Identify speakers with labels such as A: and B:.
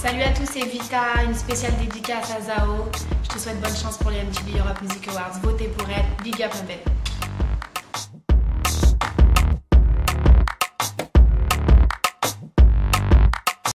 A: Salut à tous, c'est Vita, une spéciale dédicace à Zao. Je te souhaite bonne chance pour les MTV Europe Music Awards. Votez pour elle, big up un belle.